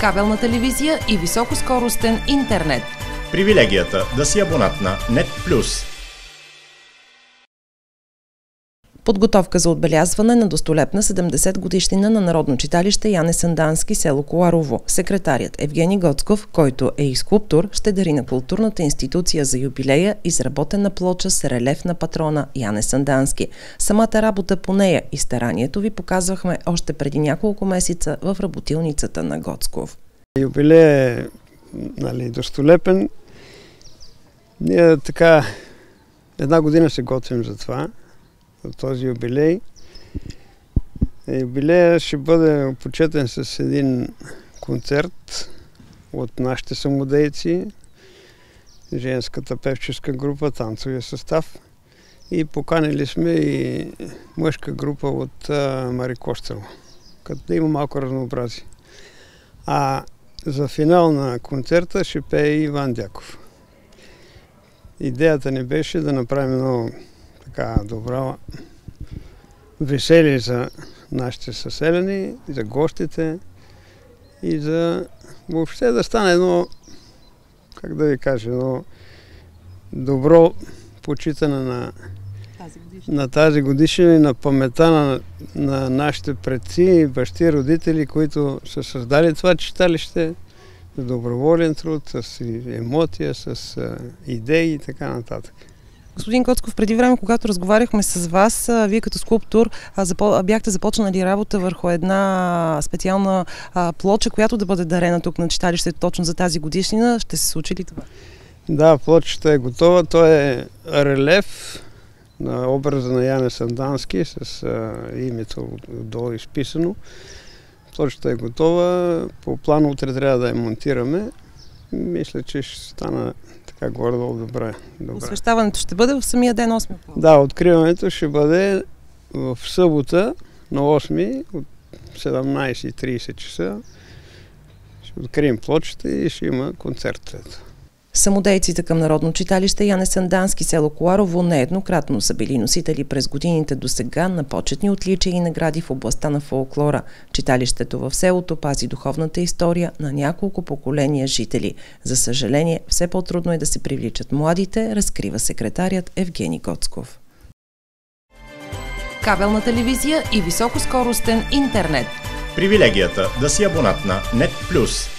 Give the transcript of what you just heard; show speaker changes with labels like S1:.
S1: кабелна телевизия и високоскоростен интернет.
S2: Привилегията да си абонат на NET+.
S1: Подготовка за отбелязване на достолепна 70 годишнина на Народно читалище Яне Сандански, село Коларово. Секретарият Евгений Гоцков, който е и скулптор, ще дари на културната институция за юбилея изработена плоча с релеф на патрона Яне Сандански. Самата работа по нея и старанието ви показвахме още преди няколко месеца в работилницата на Гоцков.
S3: Юбилей е нали, достолепен. Ние така една година се готвим за това този юбилей. Юбилея ще бъде почетен с един концерт от нашите самодейци, женската певческа група, танцовия състав. И поканили сме и мъжка група от Мари Костело, като да има малко разнообразие. А за финал на концерта ще пее Иван Дяков. Идеята ни беше да направим едно така добро веселие за нашите съселени, за гостите и за въобще да стане едно, как да ви кажа, едно добро почитане на тази годишна, на тази годишна и на памета на, на нашите предци, бащи, родители, които са създали това читалище с доброволен труд, с емотия, с идеи и така нататък.
S1: Господин Коцков, преди време, когато разговаряхме с вас, вие като скулптор бяхте започнали работа върху една специална плоча, която да бъде дарена тук на читалището точно за тази годишнина. Ще се случи ли това?
S3: Да, плочата е готова. Той е релеф на образа на Яне Сандански с името отдолу изписано. Плочата е готова. По план утре трябва да я монтираме. Мисля, че ще стана така горе-долу добре. добре.
S1: Освещаването ще бъде в самия ден 8
S3: Да, откриването ще бъде в събота на 8 от 17.30 часа. Ще открием плочата и ще има концерт.
S1: Самодейците към Народно читалище Яне Сандански село Коларово нееднократно са били носители през годините до сега на почетни отличия и награди в областта на фолклора. Читалището в селото пази духовната история на няколко поколения жители. За съжаление, все по-трудно е да се привличат младите, разкрива секретарят Евгений Коцков. Кабелна телевизия и високоскоростен интернет.
S2: Привилегията да си абонат на NET+.